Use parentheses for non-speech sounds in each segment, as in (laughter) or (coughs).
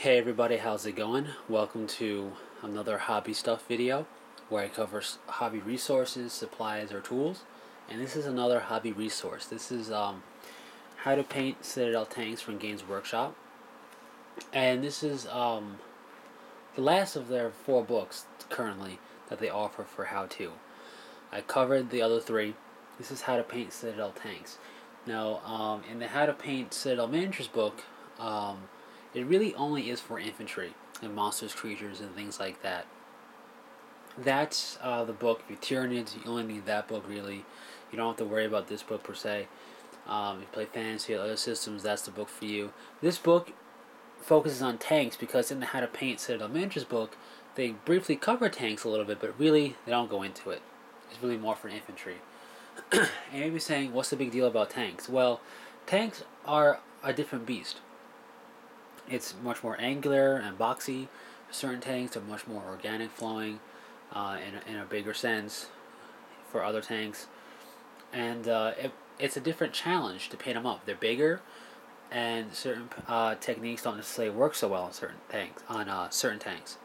Hey everybody, how's it going? Welcome to another hobby stuff video where I cover hobby resources, supplies, or tools. And this is another hobby resource. This is um, how to paint Citadel tanks from Games Workshop. And this is um, the last of their four books currently that they offer for how to. I covered the other three. This is how to paint Citadel tanks. Now, um, in the How to Paint Citadel Miniatures book, um, it really only is for infantry and monsters, creatures, and things like that. That's uh, the book. If you're Tyranids, you only need that book really. You don't have to worry about this book per se. Um, if you play fantasy or other systems, that's the book for you. This book focuses on tanks because in the How to Paint Citadel Miniatures book, they briefly cover tanks a little bit, but really they don't go into it. It's really more for infantry. (clears throat) and you may be saying, what's the big deal about tanks? Well, tanks are a different beast. It's much more angular and boxy. Certain tanks are much more organic flowing uh, in, in a bigger sense for other tanks. And uh, it, it's a different challenge to paint them up. They're bigger, and certain uh, techniques don't necessarily work so well on certain tanks. On uh, certain tanks.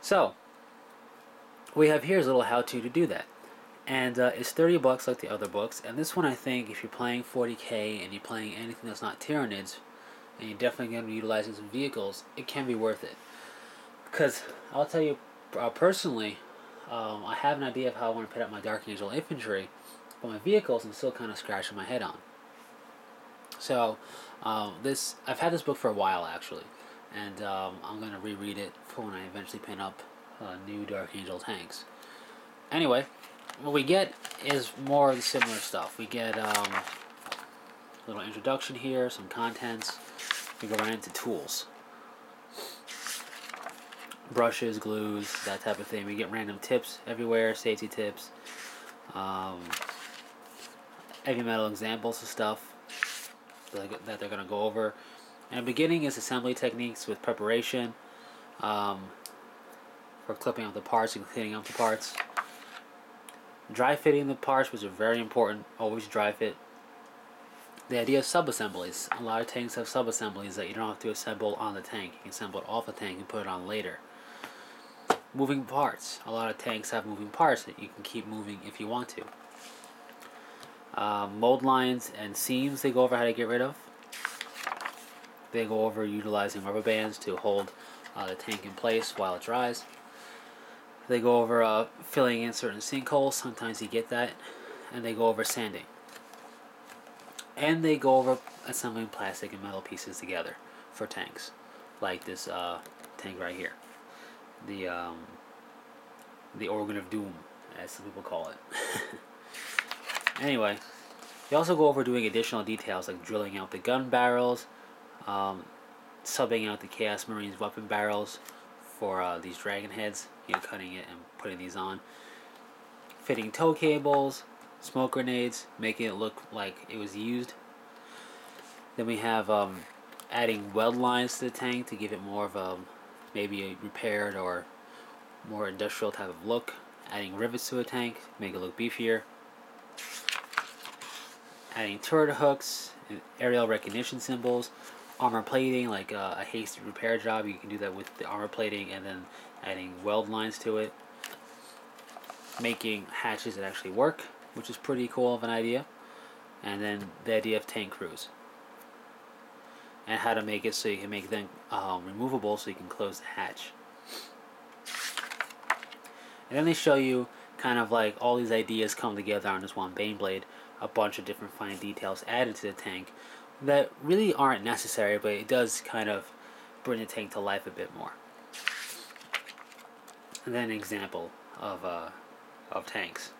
So we have here's a little how-to to do that and uh, it's 30 bucks like the other books and this one I think if you're playing 40k and you're playing anything that's not Tyranids and you're definitely going to be utilizing some vehicles it can be worth it because I'll tell you uh, personally um, I have an idea of how I want to put up my Dark Angel infantry but my vehicles I'm still kind of scratching my head on so um, this I've had this book for a while actually and um, I'm going to reread it for when I eventually pin up uh, new Dark Angel tanks anyway what we get is more of the similar stuff. We get um, a little introduction here, some contents. We go right into tools. Brushes, glues, that type of thing. We get random tips everywhere, safety tips. Um, heavy metal examples of stuff that they're going to go over. And beginning is assembly techniques with preparation um, for clipping out the parts and cleaning up the parts. Dry fitting the parts, which are very important. Always dry fit. The idea of sub-assemblies. A lot of tanks have sub-assemblies that you don't have to assemble on the tank. You can assemble it off the tank and put it on later. Moving parts. A lot of tanks have moving parts that you can keep moving if you want to. Uh, mold lines and seams they go over how to get rid of. They go over utilizing rubber bands to hold uh, the tank in place while it dries. They go over uh, filling in certain sinkholes, sometimes you get that, and they go over sanding. And they go over assembling plastic and metal pieces together for tanks, like this uh, tank right here. The, um, the organ of doom, as some people call it. (laughs) anyway, they also go over doing additional details like drilling out the gun barrels, um, subbing out the Chaos Marines weapon barrels for uh, these dragon heads, you know, cutting it and putting these on. Fitting tow cables, smoke grenades, making it look like it was used. Then we have um, adding weld lines to the tank to give it more of a maybe a repaired or more industrial type of look. Adding rivets to a tank, make it look beefier. Adding turret hooks, aerial recognition symbols, armor plating, like uh, a hasty repair job. You can do that with the armor plating and then adding weld lines to it. Making hatches that actually work, which is pretty cool of an idea. And then the idea of tank crews. And how to make it so you can make them um, removable so you can close the hatch. And then they show you kind of like all these ideas come together on this one Baneblade. A bunch of different fine details added to the tank that really aren't necessary, but it does kind of bring the tank to life a bit more. And then an example of, uh, of tanks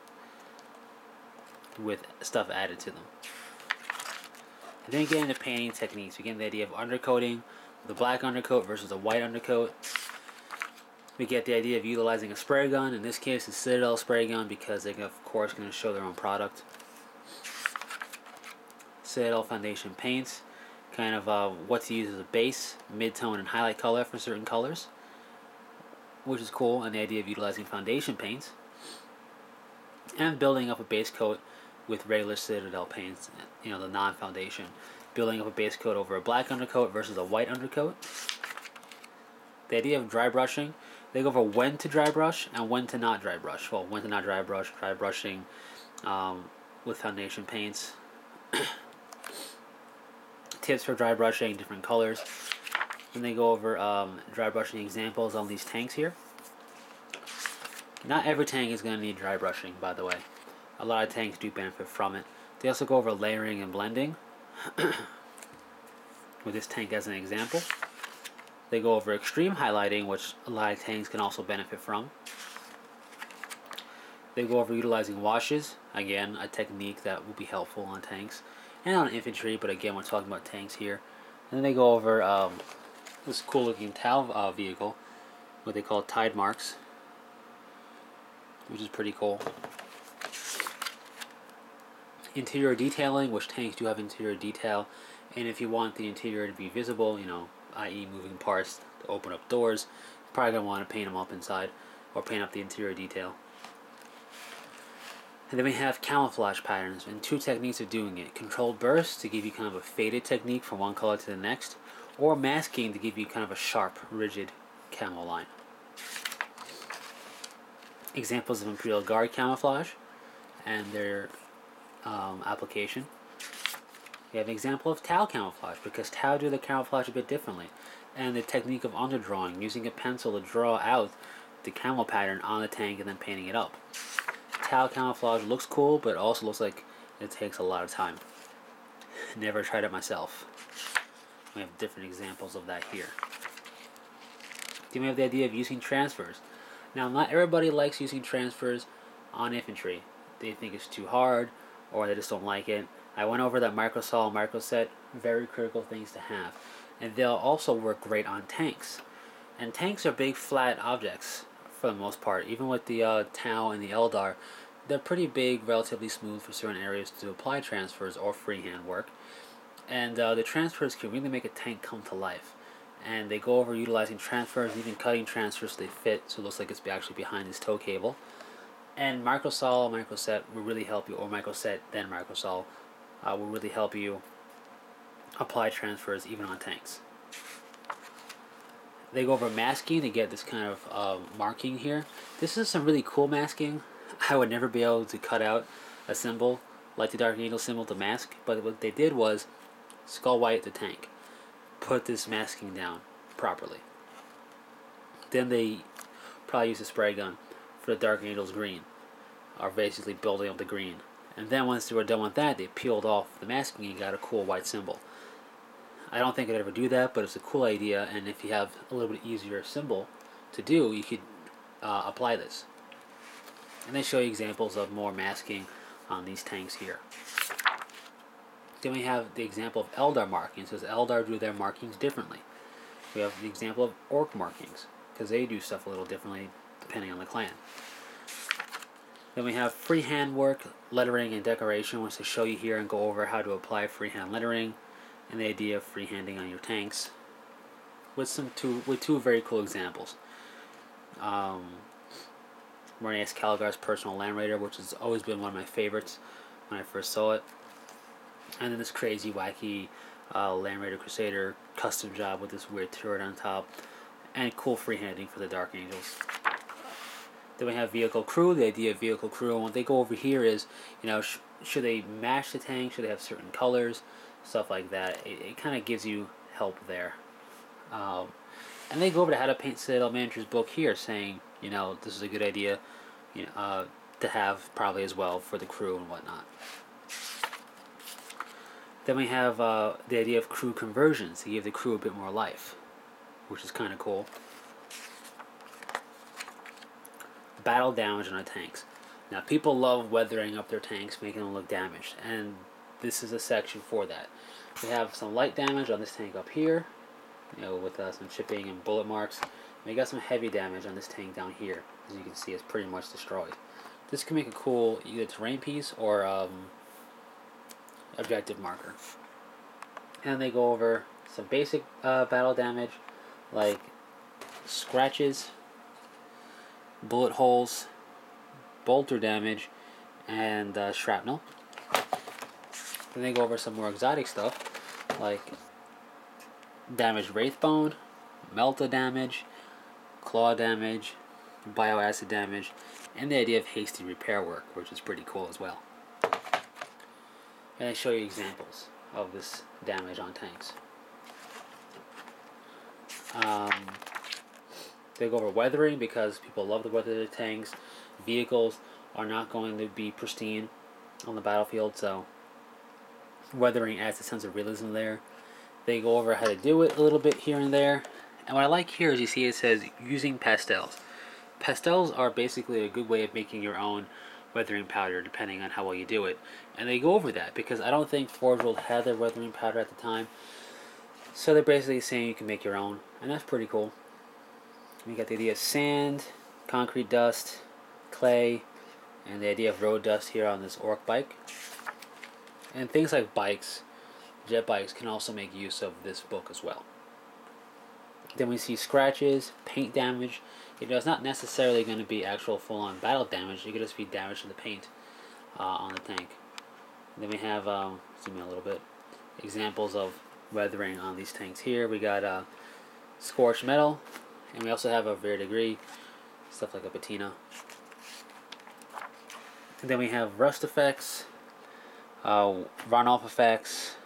with stuff added to them. And then get into painting techniques. We get the idea of undercoating, the black undercoat versus a white undercoat. We get the idea of utilizing a spray gun. In this case, a Citadel spray gun because they're of course going to show their own product. Citadel Foundation paints, kind of uh, what to use as a base, mid-tone, and highlight color for certain colors, which is cool, and the idea of utilizing foundation paints, and building up a base coat with regular Citadel paints, you know, the non-foundation, building up a base coat over a black undercoat versus a white undercoat, the idea of dry brushing, they go over when to dry brush and when to not dry brush. Well, when to not dry brush, dry brushing um, with foundation paints, (coughs) tips for dry brushing, different colors. And they go over um, dry brushing examples on these tanks here. Not every tank is going to need dry brushing, by the way. A lot of tanks do benefit from it. They also go over layering and blending. (clears throat) with this tank as an example. They go over extreme highlighting, which a lot of tanks can also benefit from. They go over utilizing washes, again, a technique that will be helpful on tanks and on infantry, but again, we're talking about tanks here. And then they go over um, this cool looking Tau uh, vehicle, what they call tide marks, which is pretty cool. Interior detailing, which tanks do have interior detail, and if you want the interior to be visible, you know, i.e. moving parts to open up doors, you're probably going to want to paint them up inside or paint up the interior detail. And then we have camouflage patterns and two techniques of doing it. Controlled burst to give you kind of a faded technique from one color to the next, or masking to give you kind of a sharp, rigid camo line. Examples of Imperial Guard camouflage and their um, application. We have an example of Tau camouflage because Tau do the camouflage a bit differently. And the technique of underdrawing, using a pencil to draw out the camo pattern on the tank and then painting it up. Tau camouflage looks cool, but also looks like it takes a lot of time. Never tried it myself. We have different examples of that here. Then we have the idea of using transfers. Now, not everybody likes using transfers on infantry. They think it's too hard, or they just don't like it. I went over that microsol and microset, very critical things to have. And they'll also work great on tanks. And tanks are big flat objects for the most part. Even with the uh, Tau and the Eldar, they're pretty big, relatively smooth for certain areas to apply transfers or freehand work. And uh, the transfers can really make a tank come to life. And they go over utilizing transfers, even cutting transfers so they fit, so it looks like it's actually behind this tow cable. And microsol, microset will really help you, or microset then microsol uh, will really help you apply transfers even on tanks. They go over masking to get this kind of uh, marking here. This is some really cool masking. (laughs) I would never be able to cut out a symbol like the Dark Angel symbol to mask, but what they did was skull white the tank, put this masking down properly. Then they probably use a spray gun for the Dark Angel's green, are basically building up the green. And then once they were done with that, they peeled off the masking and got a cool white symbol. I don't think I'd ever do that, but it's a cool idea, and if you have a little bit easier symbol to do, you could uh, apply this. And they show you examples of more masking on these tanks here. Then we have the example of Eldar markings, because Eldar do their markings differently. We have the example of Ork markings, because they do stuff a little differently depending on the clan. Then we have freehand work, lettering, and decoration, which they show you here and go over how to apply freehand lettering and the idea of freehanding on your tanks with some two with two very cool examples. Um, Marneus Calgar's personal Land Raider, which has always been one of my favorites when I first saw it, and then this crazy, wacky uh, Land Raider Crusader custom job with this weird turret on top, and cool freehanding for the Dark Angels. Then we have vehicle crew. The idea of vehicle crew, and what they go over here is, you know, sh should they match the tank? Should they have certain colors? Stuff like that. It, it kind of gives you help there. Um, and they go over to how to paint Citadel Miniatures book here, saying, you know, this is a good idea, you know, uh, to have probably as well for the crew and whatnot. Then we have uh, the idea of crew conversions to give the crew a bit more life, which is kind of cool. Battle damage on our tanks. Now, people love weathering up their tanks, making them look damaged, and this is a section for that. We have some light damage on this tank up here, you know, with uh, some chipping and bullet marks. We got some heavy damage on this tank down here. As you can see, it's pretty much destroyed. This can make a cool either terrain piece or um, objective marker. And they go over some basic uh, battle damage, like scratches, bullet holes, bolter damage, and uh, shrapnel. Then they go over some more exotic stuff, like damaged wraithbone, melta damage, claw damage, bioacid damage, and the idea of hasty repair work, which is pretty cool as well. And I show you examples of this damage on tanks. Um, they go over weathering because people love the weather tanks. Vehicles are not going to be pristine on the battlefield, so weathering adds a sense of realism there. They go over how to do it a little bit here and there. And what I like here is you see it says using pastels. Pastels are basically a good way of making your own weathering powder depending on how well you do it. And they go over that because I don't think Forge World had their weathering powder at the time. So they're basically saying you can make your own, and that's pretty cool. We got the idea of sand, concrete dust, clay, and the idea of road dust here on this Ork bike. And things like bikes, jet bikes, can also make use of this book as well. Then we see scratches, paint damage. You know, it's not necessarily going to be actual full-on battle damage. It could just be damage to the paint uh, on the tank. then we have, um, zoom in a little bit, examples of weathering on these tanks here. We got uh, scorched metal, and we also have a verdigris, stuff like a patina. And then we have rust effects, uh, runoff effects,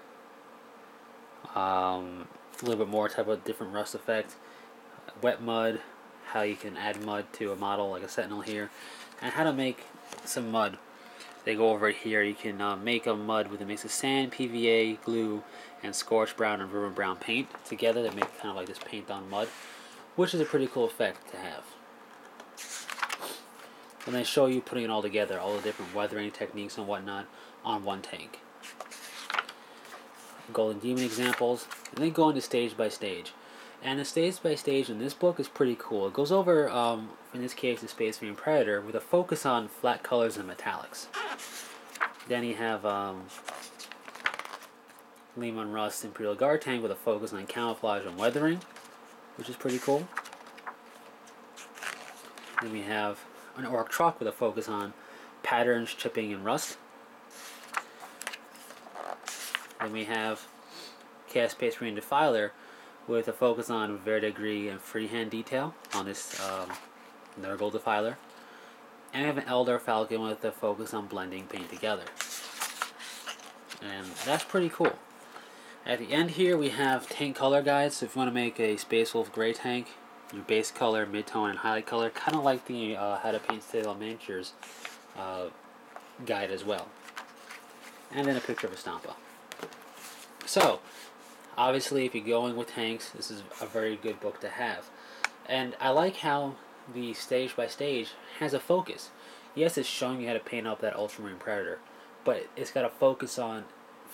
um, a little bit more type of different rust effect, wet mud, how you can add mud to a model like a Sentinel here, and how to make some mud. They go over here. You can uh, make a mud with a mix of sand, PVA, glue, and scorched brown and ruben brown paint together that make kind of like this paint on mud, which is a pretty cool effect to have. And they show you putting it all together, all the different weathering techniques and whatnot on one tank. Golden Demon examples, and then go into stage by stage. And the stage by stage in this book is pretty cool. It goes over, um, in this case, the Space Marine Predator with a focus on flat colors and metallics. Then you have um, Leman Russ Imperial Guard tank with a focus on camouflage and weathering, which is pretty cool. Then we have an Ork truck with a focus on patterns, chipping, and rust. Then we have Chaos Space Marine Defiler with a focus on verdigris and freehand detail on this um, Nurgle Defiler. And we have an Eldar Falcon with a focus on blending paint together. And that's pretty cool. At the end here we have tank color guides. So if you want to make a Space Wolf gray tank, your base color, mid-tone, and highlight color, kind of like the uh, How to Paint Citadel Miniatures uh, guide as well. And then a picture of a Stompa. So, obviously, if you're going with tanks, this is a very good book to have. And I like how the stage by stage has a focus. Yes, it's showing you how to paint up that Ultramarine Predator, but it's got a focus on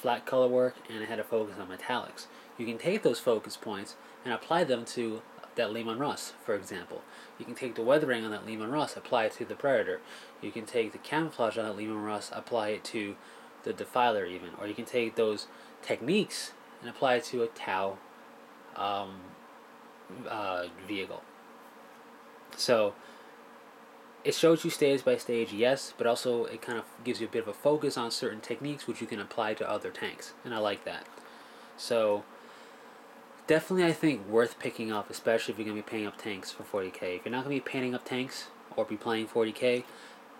flat color work and it had a focus on metallics. You can take those focus points and apply them to that Leman Russ, for example. You can take the weathering on that Leman Russ, apply it to the Predator. You can take the camouflage on that Leman Russ, apply it to the Defiler even. Or you can take those techniques and apply it to a Tau um, uh, vehicle. So it shows you stage by stage, yes, but also it kind of gives you a bit of a focus on certain techniques which you can apply to other tanks, and I like that. So definitely, I think worth picking up, especially if you're gonna be paying up tanks for 40k. If you're not gonna be painting up tanks or be playing 40k,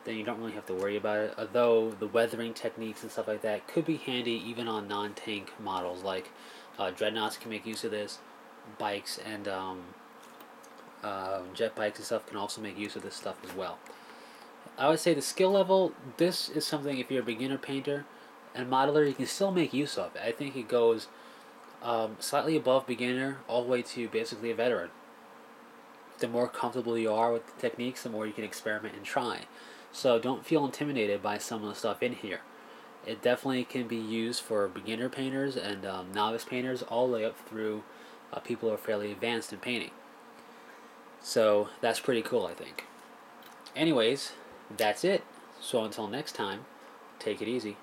then you don't really have to worry about it. Although the weathering techniques and stuff like that could be handy even on non-tank models, like uh, dreadnoughts can make use of this, bikes and um, uh, jet bikes and stuff can also make use of this stuff as well. I would say the skill level, this is something if you're a beginner painter and modeler, you can still make use of. I think it goes um, slightly above beginner all the way to basically a veteran. The more comfortable you are with the techniques, the more you can experiment and try. So don't feel intimidated by some of the stuff in here. It definitely can be used for beginner painters and um, novice painters all the way up through uh, people who are fairly advanced in painting. So that's pretty cool, I think. Anyways, that's it. So until next time, take it easy.